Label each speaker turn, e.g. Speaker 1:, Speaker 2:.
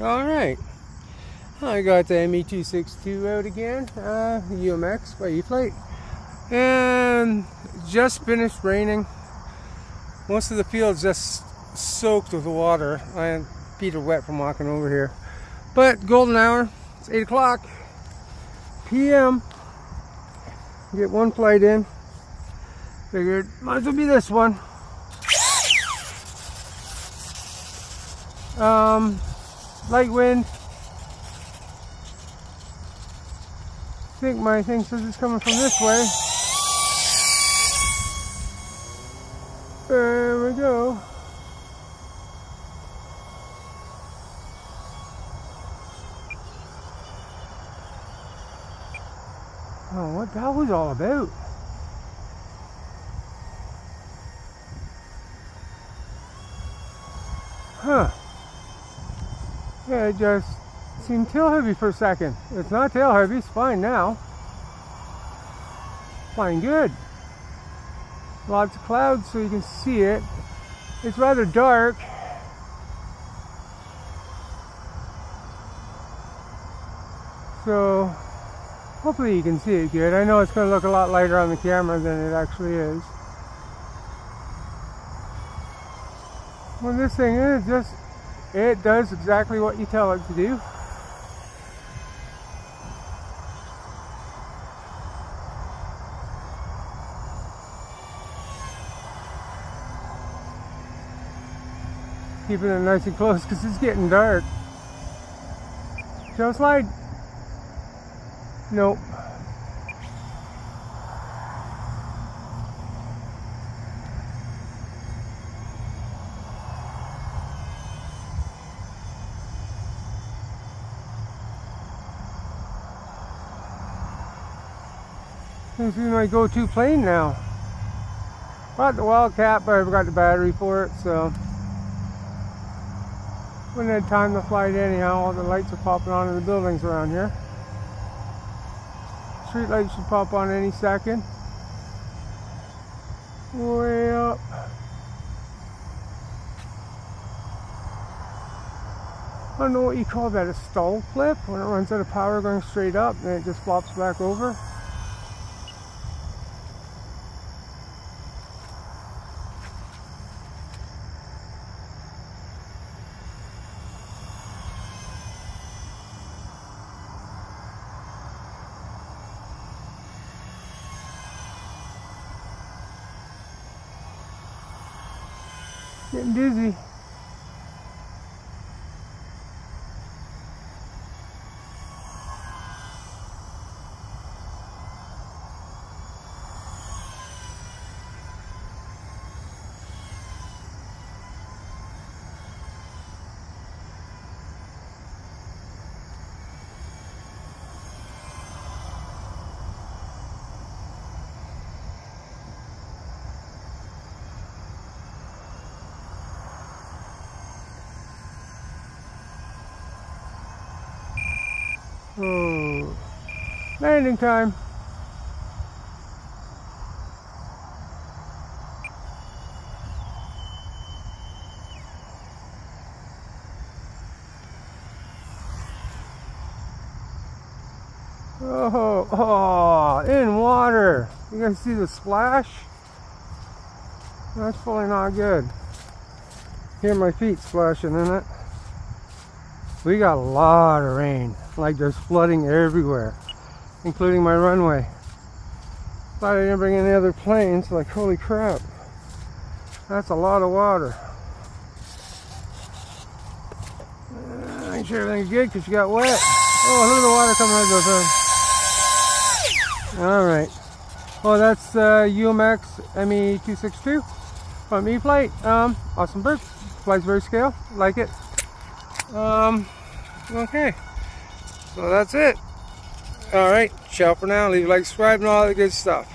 Speaker 1: All right. I got the ME262 out again, uh, UMX by E-Flite. And just finished raining. Most of the field's just soaked with water. My feet are wet from walking over here. But golden hour, it's 8 o'clock p.m. Get one flight in. Figured might as well be this one. Um, light wind. I think my thing says it's coming from this way. There we go. Oh, what that was all about. Huh. Yeah, it just seemed tail heavy for a second. It's not tail heavy, it's fine now. Flying good. Lots of clouds so you can see it. It's rather dark. So hopefully you can see it good. I know it's going to look a lot lighter on the camera than it actually is. Well, this thing is just, it does exactly what you tell it to do. Keeping it nice and close because it's getting dark. Show slide. Nope. This is my go-to plane now. Bought the Wildcat, but I forgot the battery for it, so wouldn't have time to fly it anyhow. All the lights are popping on in the buildings around here. Street lights should pop on any second. Way up. I don't know what you call that, a stall flip? When it runs out of power going straight up and it just flops back over. Getting dizzy. Oh, landing time. Oh, oh, in water. You guys see the splash? That's probably not good. Hear my feet splashing in it. We got a lot of rain. Like there's flooding everywhere, including my runway. Thought I didn't bring any other planes. Like, holy crap. That's a lot of water. Uh, make sure everything's good because you got wet. Oh, look at the water coming out those. Alright. Well, that's uh, UMX ME262 from E-Flite. Um, awesome bird. Flies very scale. Like it. Um, okay. So that's it. Alright, ciao for now. Leave a like, subscribe, and all that good stuff.